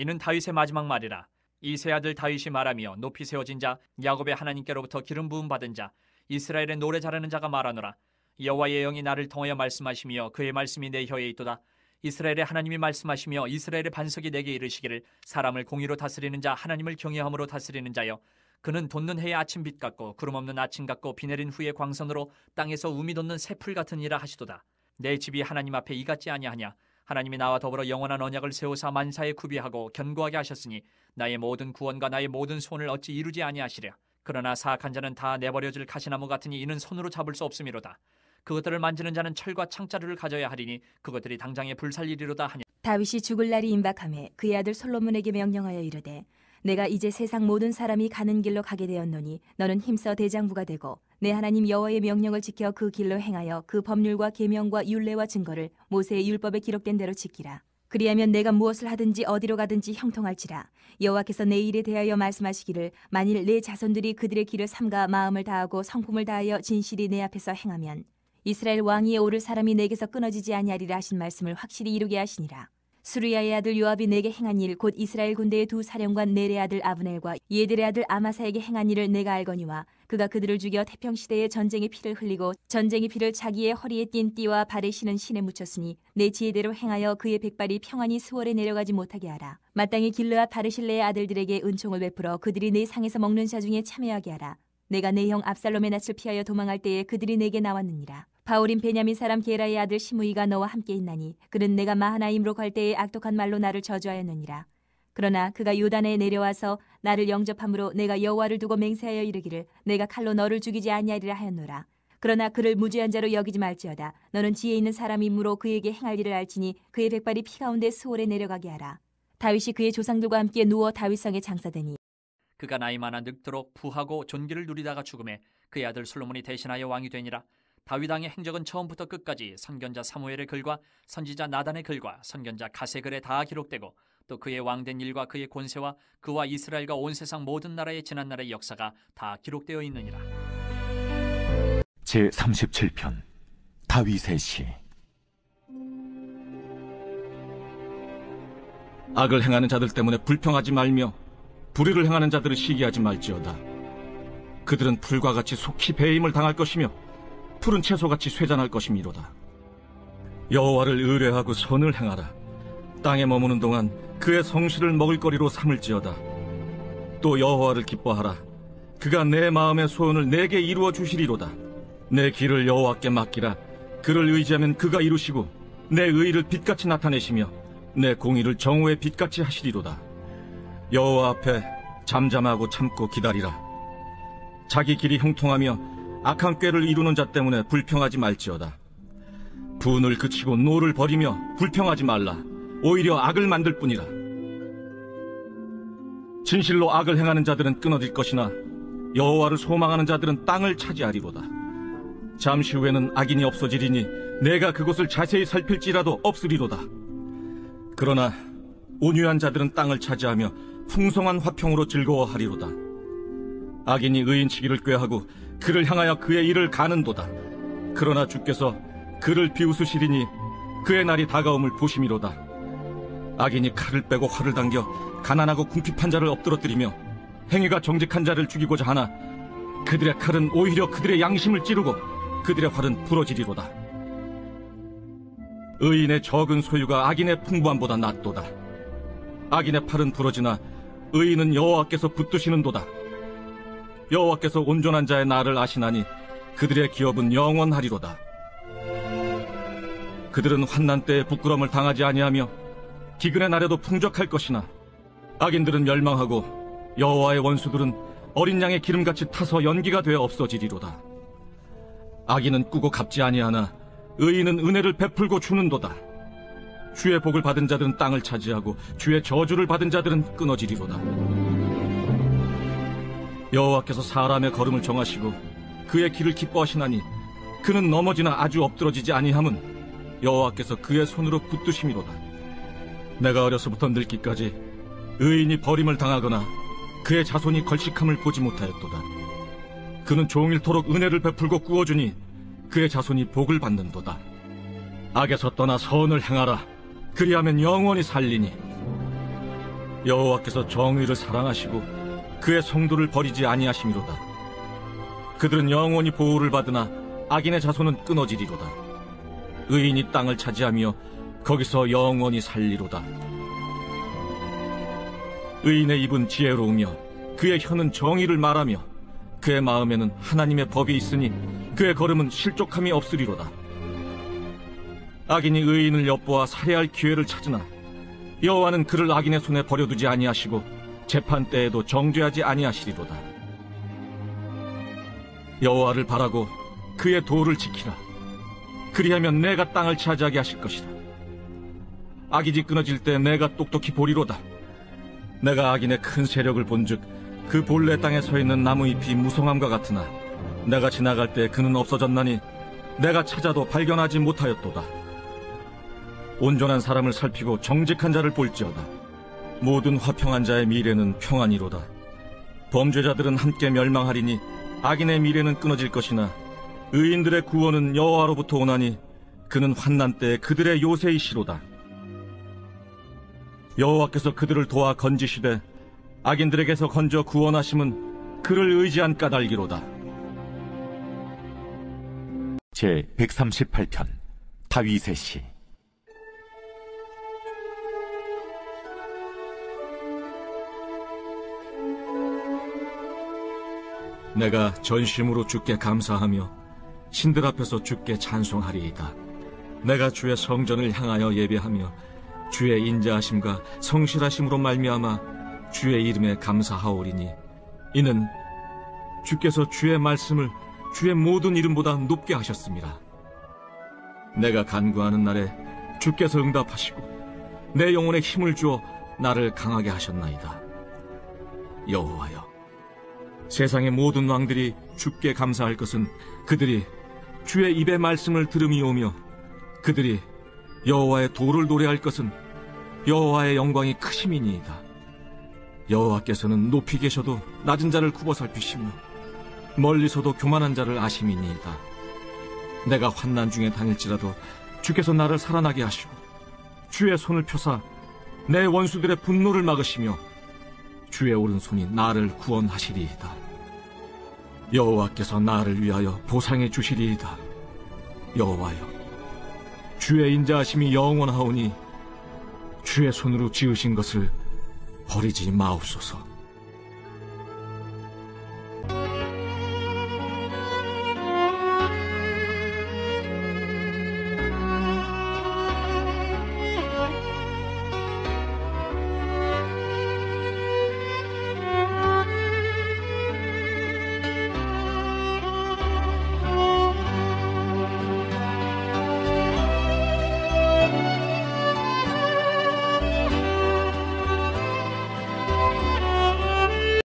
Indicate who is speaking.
Speaker 1: 이는 다윗의 마지막 말이라. 이세 아들 다윗이 말하며 높이 세워진 자 야곱의 하나님께로부터 기름 부음 받은 자 이스라엘의 노래 잘하는 자가 말하노라. 여호와의 영이 나를 통하여 말씀하시며 그의 말씀이 내 혀에 있도다. 이스라엘의 하나님이 말씀하시며 이스라엘의 반석이 내게 이르시기를 사람을 공의로 다스리는 자 하나님을 경외함으로 다스리는 자여 그는 돋는 해의 아침빛 같고 구름 없는 아침 같고 비 내린 후의 광선으로 땅에서 우미 돋는 새풀 같은 이라 하시도다. 내 집이 하나님 앞에 이같지 아니하냐 하나님이 나와 더불어 영원한 언약을 세우사 만사에 구비하고 견고하게 하셨으니 나의 모든 구원과 나의 모든 손을 어찌 이루지 아니하시랴. 그러나 사악한 자는 다 내버려질 가시나무 같으니 이는 손으로 잡을 수 없음이로다. 그것들을 만지는 자는 철과 창자루를 가져야 하리니 그것들이 당장에 불살리리로다 하니
Speaker 2: 다윗이 죽을 날이 임박함에 그의 아들 솔로몬에게 명령하여 이르되 내가 이제 세상 모든 사람이 가는 길로 가게 되었노니 너는 힘써 대장부가 되고 내 하나님 여호와의 명령을 지켜 그 길로 행하여 그 법률과 계명과 율례와 증거를 모세의 율법에 기록된 대로 지키라. 그리하면 내가 무엇을 하든지 어디로 가든지 형통할지라. 여호와께서 내 일에 대하여 말씀하시기를 만일 내 자손들이 그들의 길을 삼가 마음을 다하고 성품을 다하여 진실이 내 앞에서 행하면 이스라엘 왕위에 오를 사람이 내게서 끊어지지 아니하리라 하신 말씀을 확실히 이루게 하시니라. 수르야의 아들 요압이 내게 행한 일 곧 이스라엘 군대의 두 사령관 넬의 아들 아브넬과 예들의 아들 아마사에게 행한 일을 내가 알거니와 그가 그들을 죽여 태평 시대에 전쟁의 피를 흘리고 전쟁의 피를 자기의 허리에 띤 띠와 발에 신은 신에 묻혔으니 내 지혜대로 행하여 그의 백발이 평안히 수월에 내려가지 못하게 하라. 마땅히 길르아 바르실레의 아들들에게 은총을 베풀어 그들이 내 상에서 먹는 자 중에 참여하게 하라. 내가 내 형 압살롬의 낯을 피하여 도망할 때에 그들이 내게 나왔느니라 바울인 베냐민 사람 게라의 아들 시므이가 너와 함께 있나니 그는 내가 마하나임으로 갈 때에 악독한 말로 나를 저주하였느니라. 그러나 그가 요단에 내려와서 나를 영접함으로 내가 여호와를 두고 맹세하여 이르기를 내가 칼로 너를 죽이지 아니하리라 하였노라. 그러나 그를 무죄한 자로 여기지 말지어다. 너는 지혜 있는 사람이므로 그에게 행할 일을 알지니 그의 백발이 피 가운데 수월에 내려가게 하라. 다윗이 그의 조상들과 함께 누워 다윗성에 장사되니
Speaker 1: 그가 나이 많아 늙도록 부하고 존귀를 누리다가 죽음에 그의 아들 솔로몬이 대신하여 왕이 되니라. 다윗 왕의 행적은 처음부터 끝까지 선견자 사무엘의 글과 선지자 나단의 글과 선견자 가세 글에 다 기록되고 또 그의 왕된 일과 그의 권세와 그와 이스라엘과 온 세상 모든 나라의 지난 날의 역사가 다 기록되어 있느니라.
Speaker 3: 제 37편 다윗의 시
Speaker 4: 악을 행하는 자들 때문에 불평하지 말며 불의를 행하는 자들을 시기하지 말지어다. 그들은 풀과 같이 속히 배임을 당할 것이며 푸른 채소같이 쇠잔할 것이미로다. 여호와를 의뢰하고 선을 행하라. 땅에 머무는 동안 그의 성실을 먹을거리로 삼을지어다. 또 여호와를 기뻐하라. 그가 내 마음의 소원을 내게 이루어 주시리로다. 내 길을 여호와께 맡기라. 그를 의지하면 그가 이루시고 내 의를 빛같이 나타내시며 내 공의를 정오의 빛같이 하시리로다. 여호와 앞에 잠잠하고 참고 기다리라. 자기 길이 형통하며 악한 꾀를 이루는 자 때문에 불평하지 말지어다. 분을 그치고 노를 버리며 불평하지 말라. 오히려 악을 만들 뿐이라. 진실로 악을 행하는 자들은 끊어질 것이나 여호와를 소망하는 자들은 땅을 차지하리로다. 잠시 후에는 악인이 없어지리니 내가 그곳을 자세히 살필지라도 없으리로다. 그러나 온유한 자들은 땅을 차지하며 풍성한 화평으로 즐거워하리로다. 악인이 의인치기를 꾀하고 그를 향하여 그의 일을 가는도다. 그러나 주께서 그를 비웃으시리니 그의 날이 다가옴을 보심이로다. 악인이 칼을 빼고 활을 당겨 가난하고 궁핍한 자를 엎드러뜨리며 행위가 정직한 자를 죽이고자 하나 그들의 칼은 오히려 그들의 양심을 찌르고 그들의 활은 부러지리로다. 의인의 적은 소유가 악인의 풍부함보다 낫도다. 악인의 팔은 부러지나 의인은 여호와께서 붙드시는도다. 여호와께서 온전한 자의 나를 아시나니 그들의 기업은 영원하리로다. 그들은 환난 때에 부끄럼을 당하지 아니하며 기근의 날에도 풍족할 것이나 악인들은 멸망하고 여호와의 원수들은 어린 양의 기름같이 타서 연기가 되어 없어지리로다. 악인은 꾸고 갚지 아니하나 의인은 은혜를 베풀고 주는도다. 주의 복을 받은 자들은 땅을 차지하고 주의 저주를 받은 자들은 끊어지리로다. 여호와께서 사람의 걸음을 정하시고 그의 길을 기뻐하시나니 그는 넘어지나 아주 엎드러지지 아니함은 여호와께서 그의 손으로 붙드심이로다. 내가 어려서부터 늙기까지 의인이 버림을 당하거나 그의 자손이 걸식함을 보지 못하였도다. 그는 종일토록 은혜를 베풀고 꾸어주니 그의 자손이 복을 받는도다. 악에서 떠나 선을 행하라. 그리하면 영원히 살리니 여호와께서 정의를 사랑하시고 그의 성도를 버리지 아니하심이로다. 그들은 영원히 보호를 받으나 악인의 자손은 끊어지리로다. 의인이 땅을 차지하며 거기서 영원히 살리로다. 의인의 입은 지혜로우며 그의 혀는 정의를 말하며 그의 마음에는 하나님의 법이 있으니 그의 걸음은 실족함이 없으리로다. 악인이 의인을 엿보아 살해할 기회를 찾으나 여호와는 그를 악인의 손에 버려두지 아니하시고 재판 때에도 정죄하지 아니하시리로다. 여호와를 바라고 그의 도를 지키라. 그리하면 내가 땅을 차지하게 하실 것이다. 악이지 끊어질 때 내가 똑똑히 보리로다. 내가 악인의 큰 세력을 본즉 그 본래 땅에 서 있는 나무 잎이 무성함과 같으나 내가 지나갈 때 그는 없어졌나니 내가 찾아도 발견하지 못하였도다. 온전한 사람을 살피고 정직한 자를 볼지어다. 모든 화평한 자의 미래는 평안이로다. 범죄자들은 함께 멸망하리니 악인의 미래는 끊어질 것이나 의인들의 구원은 여호와로부터 오나니 그는 환난 때에 그들의 요새이시로다. 여호와께서 그들을 도와 건지시되 악인들에게서 건져 구원하심은 그를 의지한 까닭이로다.
Speaker 3: 제 138편 다윗의 시
Speaker 4: 내가 전심으로 주께 감사하며 신들 앞에서 주께 찬송하리이다. 내가 주의 성전을 향하여 예배하며 주의 인자하심과 성실하심으로 말미암아 주의 이름에 감사하오리니 이는 주께서 주의 말씀을 주의 모든 이름보다 높게 하셨습니다. 내가 간구하는 날에 주께서 응답하시고 내 영혼에 힘을 주어 나를 강하게 하셨나이다. 여호와여 세상의 모든 왕들이 주께 감사할 것은 그들이 주의 입의 말씀을 들음이오며 그들이 여호와의 도를 노래할 것은 여호와의 영광이 크심이니이다. 여호와께서는 높이 계셔도 낮은 자를 굽어 살피시며 멀리서도 교만한 자를 아심이니이다. 내가 환난 중에 다닐지라도 주께서 나를 살아나게 하시고 주의 손을 펴사 내 원수들의 분노를 막으시며 주의 오른손이 나를 구원하시리이다. 여호와께서 나를 위하여 보상해 주시리이다. 여호와여, 주의 인자하심이 영원하오니 주의 손으로 지으신 것을 버리지 마옵소서.